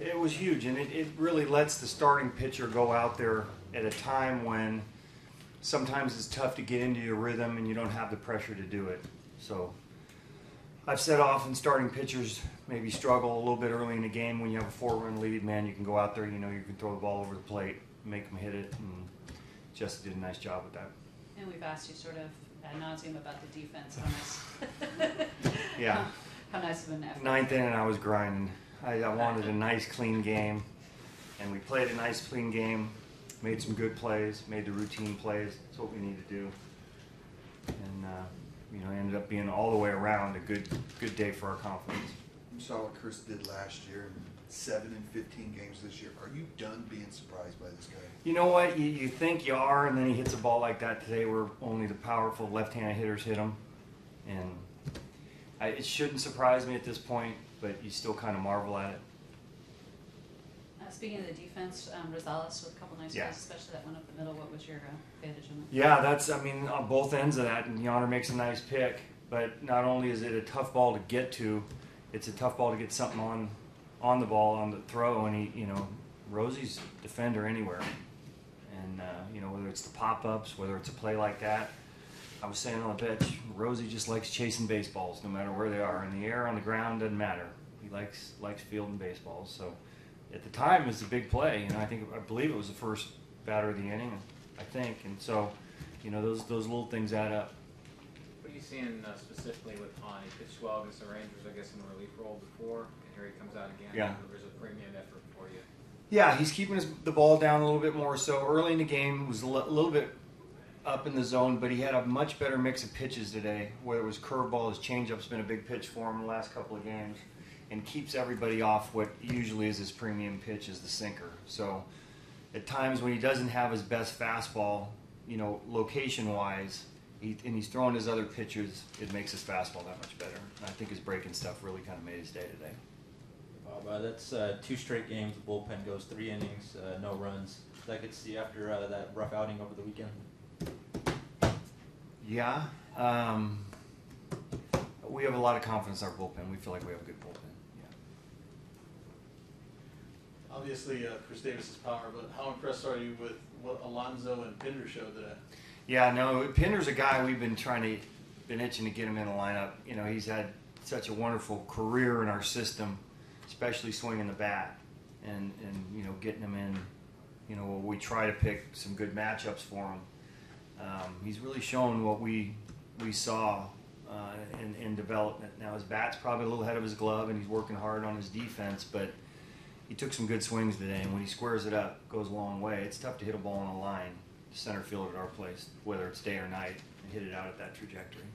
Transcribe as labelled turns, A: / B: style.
A: It was huge, and it, it really lets the starting pitcher go out there at a time when sometimes it's tough to get into your rhythm and you don't have the pressure to do it. So I've said often starting pitchers maybe struggle a little bit early in the game when you have a four run lead. Man, you can go out there, you know, you can throw the ball over the plate, make them hit it, and Jesse did a nice job with that.
B: And we've asked you sort of ad nauseum about the defense. How nice.
A: Yeah.
B: How, nice of an effort.
A: Ninth inning, and I was grinding. I, I wanted a nice, clean game, and we played a nice, clean game. Made some good plays, made the routine plays. That's what we need to do. And uh, you know, ended up being all the way around a good, good day for our confidence.
C: You saw what Khris did last year, seven and fifteen games this year. Are you done being surprised by this guy?
A: You know what? You, you think you are, and then he hits a ball like that today, where only the powerful left-handed hitters hit him, and I, it shouldn't surprise me at this point. But you still kind of marvel at it.
B: Uh, speaking of the defense, um, Rosales with a couple nice
A: Yeah.
B: plays, especially that one up the middle. What was your uh, advantage on that?
A: Yeah, that's I mean on both ends of that, and Yonder makes a nice pick. But not only is it a tough ball to get to, it's a tough ball to get something on on the ball on the throw, and he you know Rosie's defender anywhere, and uh, you know whether it's the pop ups, whether it's a play like that. I was saying on the bench, Rosie just likes chasing baseballs, no matter where they are, in the air, on the ground, doesn't matter. He likes likes fielding baseballs. So at the time, it was a big play. You know, I think I believe it was the first batter of the inning. I think, and so you know those those little things add up.
D: What are you seeing uh, specifically with Hahn? He pitched well against the Rangers, I guess, in the relief role before, and here he comes out again.
A: Yeah.
D: There's a premium effort for you.
A: Yeah, he's keeping his, the ball down a little bit more. So early in the game was a little bit up in the zone, but he had a much better mix of pitches today. Whether it was curveball, his changeup's been a big pitch for him the last couple of games, and keeps everybody off what usually is his premium pitch, is the sinker. So at times when he doesn't have his best fastball, you know, location wise, he, and he's throwing his other pitches, it makes his fastball that much better. And I think his breaking stuff really kind of made his day today.
E: Bob, uh, that's uh, two straight games. The bullpen goes three innings, uh, no runs. That gets you after uh, that rough outing over the weekend.
A: Yeah. Um, we have a lot of confidence in our bullpen. We feel like we have a good bullpen. Yeah.
F: Obviously, uh, Khris Davis's power, but how impressed are you with what Alonso and Pinder showed today?
A: Yeah, no, Pinder's a guy we've been trying to, been itching to get him in the lineup. You know, he's had such a wonderful career in our system, especially swinging the bat and, and you know, getting him in, you know, we try to pick some good matchups for him. Um, he's really shown what we, we saw uh, in, in development. Now, his bat's probably a little ahead of his glove and he's working hard on his defense, but he took some good swings today, and when he squares it up, goes a long way. It's tough to hit a ball on a line, center field at our place, whether it's day or night, and hit it out at that trajectory.